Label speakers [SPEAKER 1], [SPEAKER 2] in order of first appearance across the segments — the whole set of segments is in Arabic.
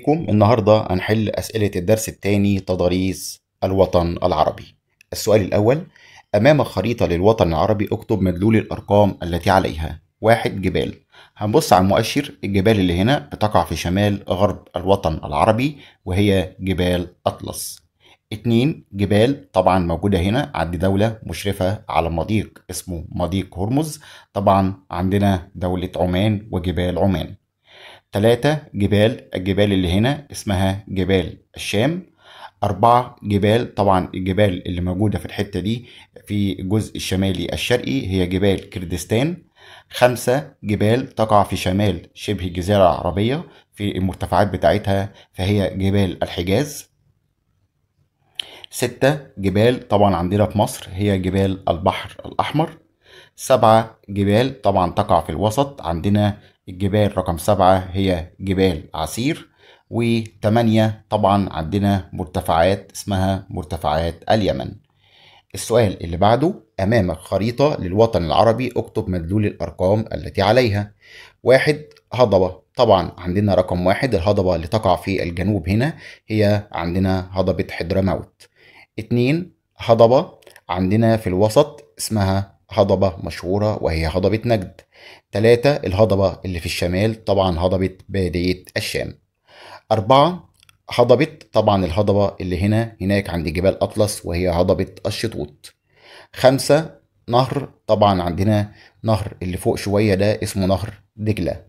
[SPEAKER 1] بكم النهاردة هنحل أسئلة الدرس الثاني تضاريس الوطن العربي. السؤال الأول أمام خريطة للوطن العربي اكتب مدلول الأرقام التي عليها. واحد جبال. هنبص على المؤشر الجبال اللي هنا بتقع في شمال غرب الوطن العربي وهي جبال أطلس. اتنين جبال طبعا موجودة هنا عند دولة مشرفة على مضيق اسمه مضيق هرمز. طبعا عندنا دولة عمان وجبال عمان. تلاتة جبال الجبال اللي هنا اسمها جبال الشام. أربعة جبال طبعا الجبال اللي موجودة في الحتة دي في الجزء الشمالي الشرقي هي جبال كردستان. خمسة جبال تقع في شمال شبه الجزيرة العربية في المرتفعات بتاعتها فهي جبال الحجاز. ستة جبال طبعا عندنا في مصر هي جبال البحر الأحمر. سبعة جبال طبعا تقع في الوسط عندنا الجبال رقم سبعة هي جبال عسير وتمانية طبعا عندنا مرتفعات اسمها مرتفعات اليمن. السؤال اللي بعده أمامك خريطة للوطن العربي اكتب مدلول الأرقام التي عليها. واحد هضبة. طبعا عندنا رقم واحد الهضبة اللي تقع في الجنوب هنا هي عندنا هضبة حضرموت. اتنين هضبة عندنا في الوسط اسمها هضبة مشهورة وهي هضبة نجد. تلاتة الهضبة اللي في الشمال طبعا هضبة بادية الشام. أربعة هضبة طبعا الهضبة اللي هنا هناك عند جبال أطلس وهي هضبة الشطوط. خمسة نهر طبعا عندنا نهر اللي فوق شوية ده اسمه نهر دجلة.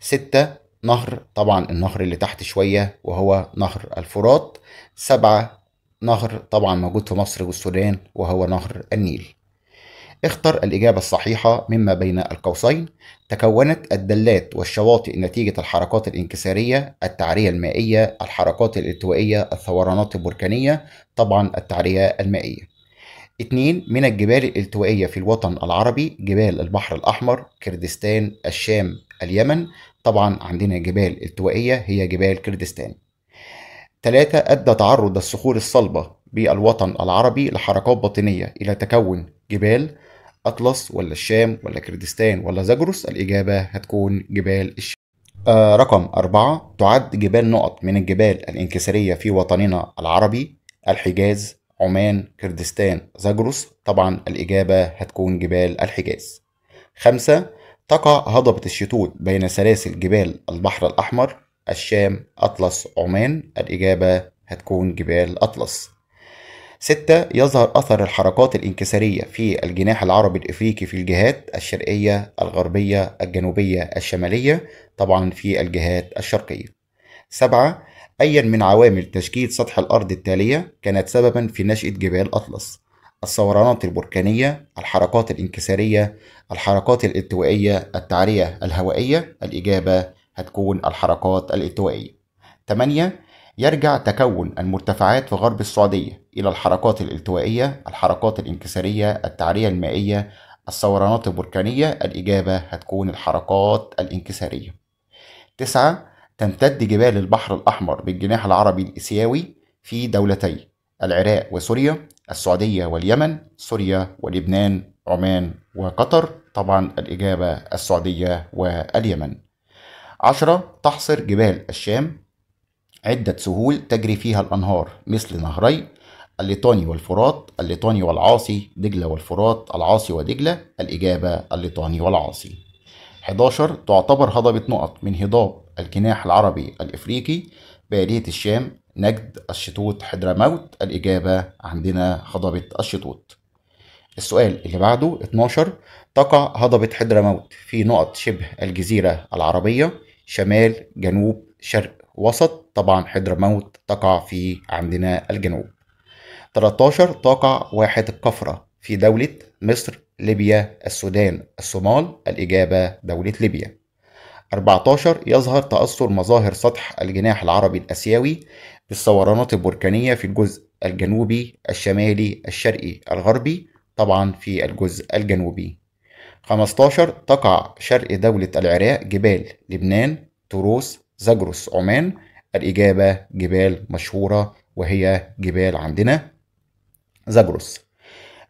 [SPEAKER 1] ستة نهر طبعا النهر اللي تحت شوية وهو نهر الفرات. سبعة نهر طبعا موجود في مصر والسودان وهو نهر النيل. اختر الإجابة الصحيحة مما بين القوسين. تكونت الدلات والشواطئ نتيجة الحركات الانكسارية التعرية المائية الحركات الالتوائية الثورانات البركانية طبعا التعرية المائية. اتنين من الجبال الالتوائية في الوطن العربي جبال البحر الأحمر كردستان الشام اليمن. طبعا عندنا جبال التوائية هي جبال كردستان. ثلاثة أدى تعرض الصخور الصلبة بالوطن العربي لحركات باطنية إلى تكون جبال أطلس ولا الشام ولا كردستان ولا زاجروس الإجابة هتكون جبال الشام. آه رقم أربعة تعد جبال نقط من الجبال الانكسارية في وطننا العربي الحجاز عمان كردستان زاجروس طبعا الإجابة هتكون جبال الحجاز. خمسة تقع هضبة الشتوت بين سلاسل جبال البحر الأحمر الشام أطلس عمان. الإجابة هتكون جبال أطلس. ستة يظهر أثر الحركات الانكسارية في الجناح العربي الإفريقي في الجهات الشرقية الغربية الجنوبية الشمالية طبعا في الجهات الشرقية. سبعة أيا من عوامل تشكيل سطح الأرض التالية كانت سببا في نشأة جبال أطلس. الثورانات البركانية الحركات الانكسارية الحركات الالتوائية التعرية الهوائية الإجابة هتكون الحركات الالتوائية. 8 يرجع تكون المرتفعات في غرب السعودية إلى الحركات الالتوائية الحركات الانكسارية التعرية المائية الثورانات البركانية الإجابة هتكون الحركات الانكسارية. تسعة تمتد جبال البحر الأحمر بالجناح العربي الإسيوي في دولتي العراق وسوريا السعودية واليمن سوريا ولبنان عمان وقطر طبعا الإجابة السعودية واليمن. عشرة تحصر جبال الشام عدة سهول تجري فيها الأنهار مثل نهري الليطاني والفرات الليطاني والعاصي دجلة والفرات العاصي ودجلة الإجابة الليطاني والعاصي. 11 تعتبر هضبة نقط من هضاب الجناح العربي الإفريقي بادية الشام نجد الشطوط حضرموت الإجابة عندنا هضبة الشطوط. السؤال اللي بعده 12 تقع هضبة حضرموت في نقط شبه الجزيرة العربية شمال جنوب شرق وسط طبعا حضرموت تقع في عندنا الجنوب. 13 تقع واحة الكفرة في دولة مصر ليبيا السودان الصومال الإجابة دولة ليبيا. 14 يظهر تأثر مظاهر سطح الجناح العربي الآسيوي بالثورانات البركانية في الجزء الجنوبي الشمالي الشرقي الغربي طبعا في الجزء الجنوبي. 15 تقع شرق دولة العراق جبال لبنان تروس زاجروس عمان الإجابة جبال مشهورة وهي جبال عندنا. زاجروس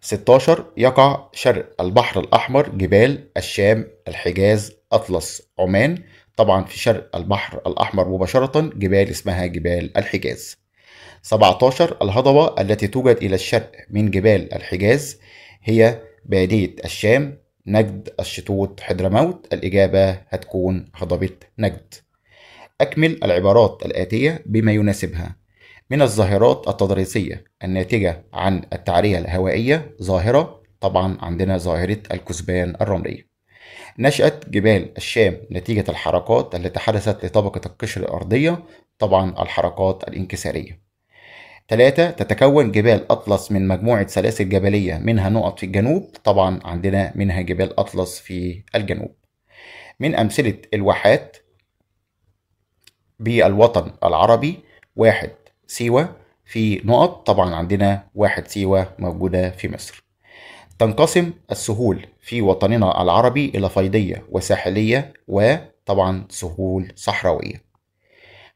[SPEAKER 1] 16 يقع شرق البحر الأحمر جبال الشام الحجاز أطلس عمان. طبعا في شرق البحر الأحمر مباشرة جبال اسمها جبال الحجاز. 17 الهضبة التي توجد إلى الشرق من جبال الحجاز هي بادية الشام نجد الشطوط حضرموت الإجابة هتكون هضبة نجد. أكمل العبارات الآتية بما يناسبها. من الظاهرات التضاريسية الناتجة عن التعرية الهوائية ظاهرة طبعا عندنا ظاهرة الكثبان الرملية نشأت جبال الشام نتيجة الحركات التي حدثت لطبقة القشر الأرضية طبعا الحركات الانكسارية. ثلاثة تتكون جبال أطلس من مجموعة سلاسل جبلية منها نقط في الجنوب طبعا عندنا منها جبال أطلس في الجنوب. من أمثلة الواحات بالوطن العربي واحد سيوة في نقط. طبعا عندنا واحد سيوة موجودة في مصر. تنقسم السهول في وطننا العربي إلى فيضية وساحلية وطبعا سهول صحراوية.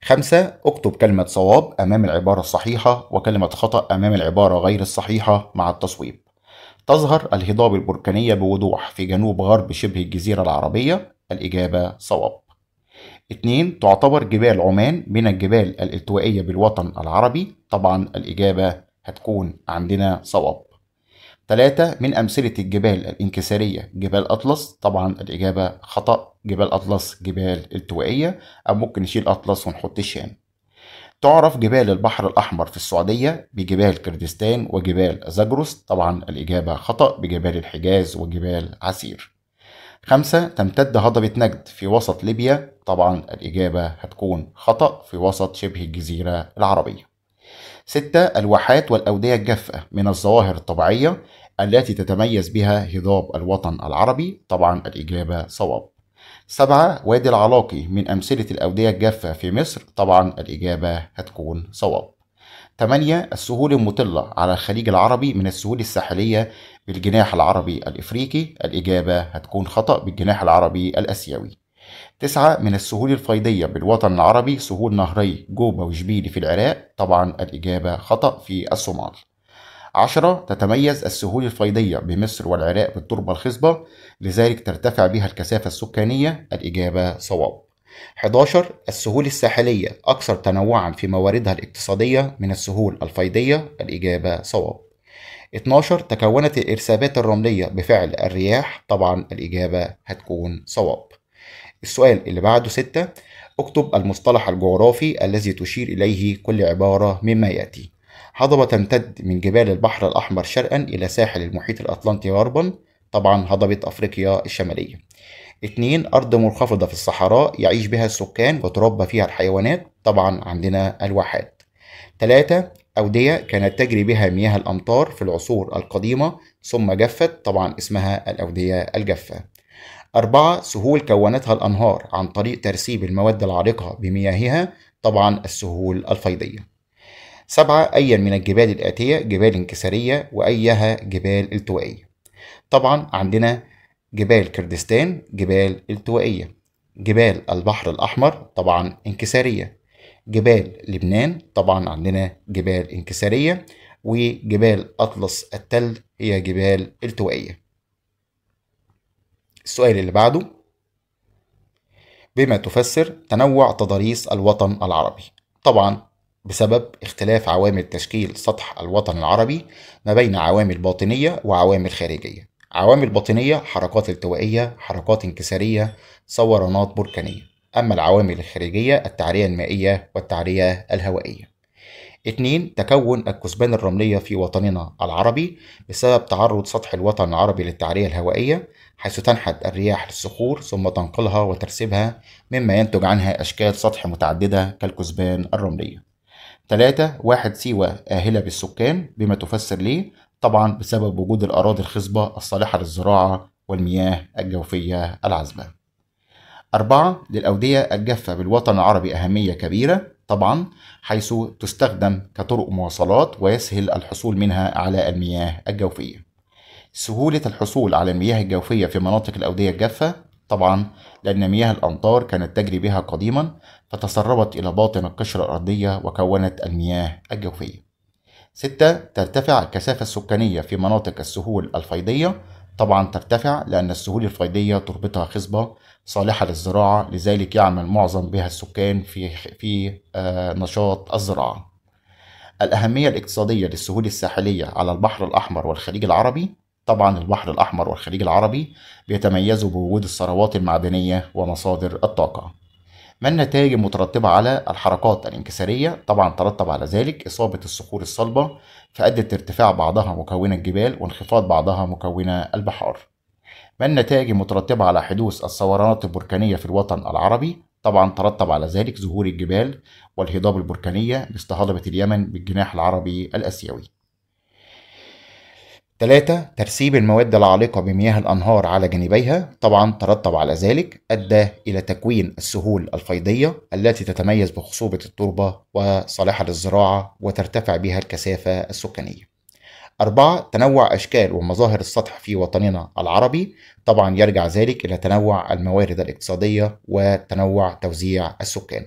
[SPEAKER 1] خمسة اكتب كلمة صواب أمام العبارة الصحيحة وكلمة خطأ أمام العبارة غير الصحيحة مع التصويب. تظهر الهضاب البركانية بوضوح في جنوب غرب شبه الجزيرة العربية. الإجابة صواب. اتنين تعتبر جبال عمان من الجبال الالتوائية بالوطن العربي. طبعا الإجابة هتكون عندنا صواب. ثلاثة من أمثلة الجبال الانكسارية جبال أطلس. طبعا الإجابة خطأ جبال أطلس جبال التوائية أو ممكن نشيل أطلس ونحط الشام. تعرف جبال البحر الأحمر في السعودية بجبال كردستان وجبال زاجروس طبعا الإجابة خطأ بجبال الحجاز وجبال عسير. خمسة تمتد هضبة نجد في وسط ليبيا. طبعا الإجابة هتكون خطأ في وسط شبه الجزيرة العربية. ستة الواحات والأودية الجافة من الظواهر الطبيعية التي تتميز بها هضاب الوطن العربي. طبعا الإجابة صواب. سبعة وادي العلاقي من أمثلة الأودية الجافة في مصر. طبعا الإجابة هتكون صواب. 8 السهول المطلة على الخليج العربي من السهول الساحلية بالجناح العربي الإفريقي. الإجابة هتكون خطأ بالجناح العربي الأسيوي. تسعة من السهول الفيضية بالوطن العربي سهول نهري جوبا وجبيلي في العراق. طبعا الإجابة خطأ في الصومال. عشرة تتميز السهول الفيضية بمصر والعراق بالتربة الخصبة. لذلك ترتفع بها الكثافة السكانية. الإجابة صواب. 11 السهول الساحلية أكثر تنوعا في مواردها الاقتصادية من السهول الفيضية الإجابة صواب. 12 تكونت الإرسابات الرملية بفعل الرياح طبعا الإجابة هتكون صواب. السؤال اللي بعده 6 اكتب المصطلح الجغرافي الذي تشير إليه كل عبارة مما يأتي. هضبة تمتد من جبال البحر الأحمر شرقا إلى ساحل المحيط الأطلنطي غربا طبعا هضبة أفريقيا الشمالية. اتنين أرض منخفضة في الصحراء يعيش بها السكان وتربى فيها الحيوانات طبعا عندنا الواحات. تلاتة أودية كانت تجري بها مياه الأمطار في العصور القديمة ثم جفت طبعا اسمها الأودية الجافة أربعة سهول كونتها الأنهار عن طريق ترسيب المواد العالقة بمياهها طبعا السهول الفيضية. سبعة أي من الجبال الآتية جبال انكسارية وأيها جبال التوائية طبعا عندنا جبال كردستان جبال التوائية جبال البحر الأحمر طبعا انكسارية جبال لبنان طبعا عندنا جبال انكسارية وجبال أطلس التل هي جبال التوائية. السؤال اللي بعده بما تفسر تنوع تضاريس الوطن العربي. طبعا بسبب اختلاف عوامل تشكيل سطح الوطن العربي ما بين عوامل باطنية وعوامل خارجية. عوامل باطنية حركات التوائية حركات انكسارية صورانات بركانية. أما العوامل الخارجية التعرية المائية والتعرية الهوائية. اتنين تكون الكثبان الرملية في وطننا العربي بسبب تعرض سطح الوطن العربي للتعرية الهوائية حيث تنحت الرياح للصخور ثم تنقلها وترسبها مما ينتج عنها أشكال سطح متعددة كالكثبان الرملية. تلاتة واحد سيوة آهلة بالسكان بما تفسر ليه طبعا بسبب وجود الأراضي الخصبة الصالحة للزراعة والمياه الجوفية العذبة. أربعة للأودية الجافة بالوطن العربي أهمية كبيرة طبعا حيث تستخدم كطرق مواصلات ويسهل الحصول منها على المياه الجوفية. سهولة الحصول على المياه الجوفية في مناطق الأودية الجافة طبعا لأن مياه الأمطار كانت تجري بها قديما فتسربت إلى باطن القشرة الأرضية وكونت المياه الجوفية. ستة ترتفع الكثافة السكانية في مناطق السهول الفيضية. طبعا ترتفع لأن السهول الفيضية تربتها خصبة صالحة للزراعة لذلك يعمل معظم بها السكان في في آه، نشاط الزراعة. الأهمية الاقتصادية للسهول الساحلية على البحر الأحمر والخليج العربي. طبعا البحر الأحمر والخليج العربي بيتميزوا بوجود الثروات المعدنية ومصادر الطاقة. ما النتائج المترتبة على الحركات الانكسارية؟ طبعا ترتب على ذلك إصابة الصخور الصلبة فأدت ارتفاع بعضها مكونة الجبال وانخفاض بعضها مكونة البحار ما النتائج المترتبة على حدوث الثورانات البركانية في الوطن العربي؟ طبعا ترتب على ذلك ظهور الجبال والهضاب البركانية مثل هضبة اليمن بالجناح العربي الآسيوي ثلاثة ترسيب المواد العالقة بمياه الأنهار على جانبيها طبعا ترتب على ذلك أدى إلى تكوين السهول الفيضية التي تتميز بخصوبة التربة وصالحة للزراعة وترتفع بها الكثافة السكانية. أربعة تنوع أشكال ومظاهر السطح في وطننا العربي طبعا يرجع ذلك إلى تنوع الموارد الاقتصادية وتنوع توزيع السكان.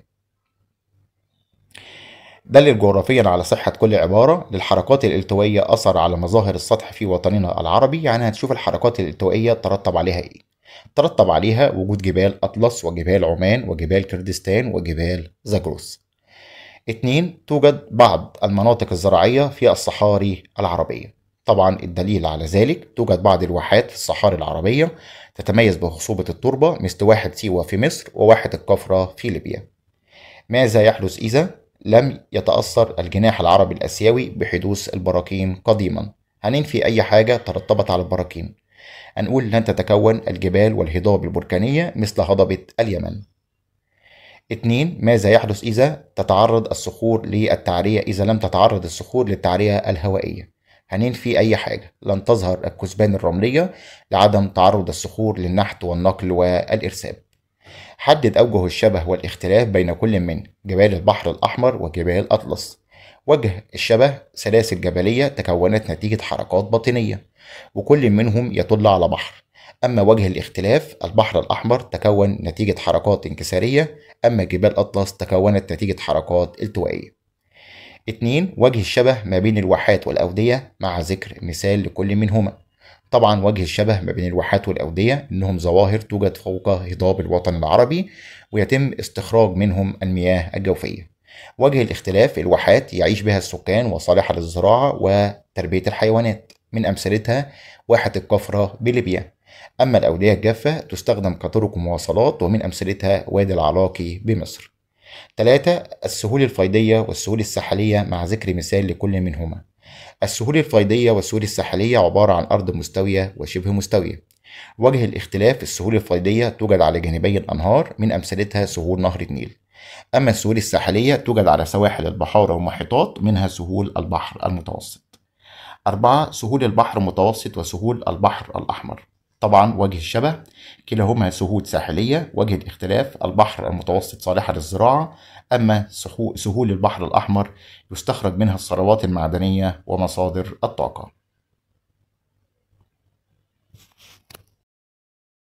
[SPEAKER 1] دلل جغرافيا على صحة كل عبارة للحركات الالتوائية أثر على مظاهر السطح في وطننا العربي. يعني هتشوف الحركات الالتوائية ترتب عليها إيه؟ ترتب عليها وجود جبال أطلس وجبال عمان وجبال كردستان وجبال زاجروس اتنين توجد بعض المناطق الزراعية في الصحاري العربية. طبعا الدليل على ذلك توجد بعض الواحات في الصحاري العربية تتميز بخصوبة التربة مثل واحد سيوة في مصر وواحد الكفرة في ليبيا. ماذا يحدث إذا؟ لم يتأثر الجناح العربي الآسيوي بحدوث البراكين قديما. هننفي أي حاجة ترتبط على البراكين؟ هنقول لن تتكون الجبال والهضاب البركانية مثل هضبة اليمن. اتنين ماذا يحدث إذا تتعرض الصخور للتعرية إذا لم تتعرض الصخور للتعرية الهوائية؟ هننفي أي حاجة؟ لن تظهر الكثبان الرملية لعدم تعرض الصخور للنحت والنقل والإرساب. حدد أوجه الشبه والاختلاف بين كل من جبال البحر الأحمر وجبال أطلس. وجه الشبه سلاسل جبلية تكونت نتيجة حركات باطنية وكل منهم يطل على بحر. أما وجه الاختلاف البحر الأحمر تكون نتيجة حركات انكسارية أما جبال أطلس تكونت نتيجة حركات التوائية. اتنين وجه الشبه ما بين الواحات والأودية مع ذكر مثال لكل منهما. طبعا وجه الشبه ما بين الواحات والأودية إنهم ظواهر توجد فوق هضاب الوطن العربي ويتم استخراج منهم المياه الجوفية. وجه الاختلاف الواحات يعيش بها السكان وصالحة للزراعة وتربية الحيوانات. من أمثلتها واحة الكفرة بليبيا. أما الأودية الجافة تستخدم كطرق مواصلات ومن أمثلتها وادي العلاقي بمصر. ثلاثة السهول الفيضية والسهول الساحلية مع ذكر مثال لكل منهما. السهول الفيضية والسهول الساحلية عبارة عن أرض مستوية وشبه مستوية. وجه الاختلاف السهول الفيضية توجد على جانبي الأنهار من أمثلتها سهول نهر النيل. أما السهول الساحلية توجد على سواحل البحار والمحيطات منها سهول البحر المتوسط. أربعة سهول البحر المتوسط وسهول البحر الأحمر. طبعا وجه الشبه كلاهما سهول ساحلية وجه الاختلاف البحر المتوسط صالحة للزراعة أما سهول البحر الأحمر يستخرج منها الثروات المعدنية ومصادر الطاقة.